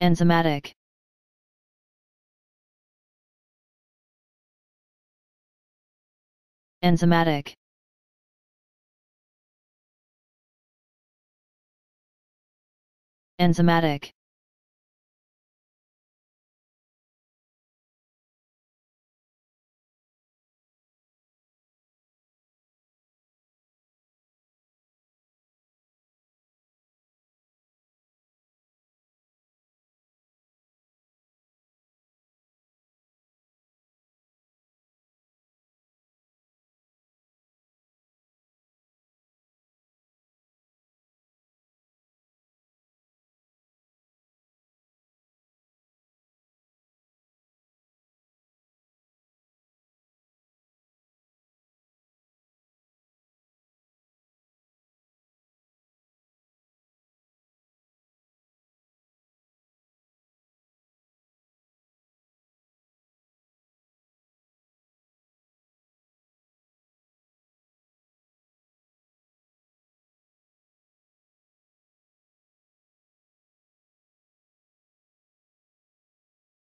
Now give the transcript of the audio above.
enzymatic. Enzymatic. Enzymatic.